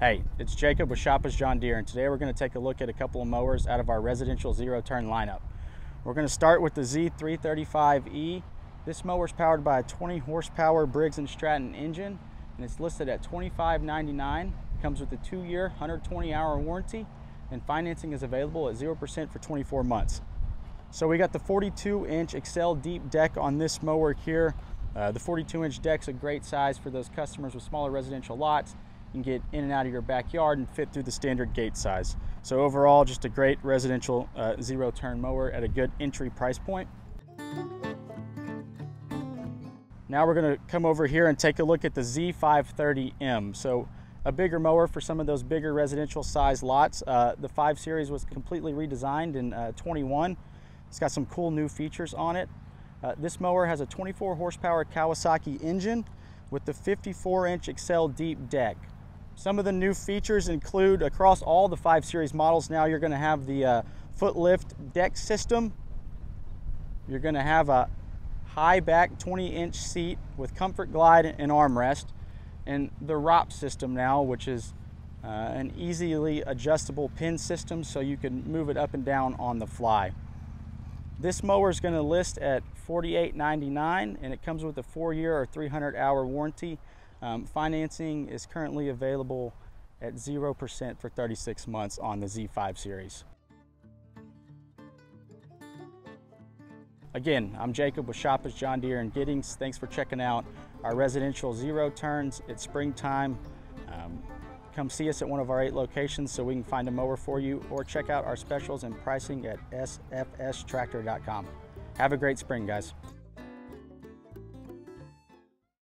Hey, it's Jacob with Shoppa's John Deere, and today we're going to take a look at a couple of mowers out of our residential zero-turn lineup. We're going to start with the Z335E. This mower is powered by a 20 horsepower Briggs & Stratton engine, and it's listed at $25.99. Comes with a two-year, 120-hour warranty, and financing is available at 0% for 24 months. So we got the 42-inch Accel Deep deck on this mower here. Uh, the 42-inch deck's a great size for those customers with smaller residential lots and get in and out of your backyard and fit through the standard gate size. So overall, just a great residential uh, zero turn mower at a good entry price point. Now we're gonna come over here and take a look at the Z530M. So a bigger mower for some of those bigger residential size lots. Uh, the 5 Series was completely redesigned in uh, 21. It's got some cool new features on it. Uh, this mower has a 24 horsepower Kawasaki engine with the 54 inch Accel Deep deck. Some of the new features include across all the 5 Series models now you're going to have the uh, foot lift deck system. You're going to have a high back 20 inch seat with comfort glide and armrest and the ROP system now which is uh, an easily adjustable pin system so you can move it up and down on the fly. This mower is going to list at $48.99 and it comes with a four year or 300 hour warranty. Um, financing is currently available at 0% for 36 months on the Z5 series. Again, I'm Jacob with Shoppa's John Deere and Giddings. Thanks for checking out our residential zero turns. It's springtime. Um, come see us at one of our eight locations so we can find a mower for you or check out our specials and pricing at sfstractor.com. Have a great spring, guys.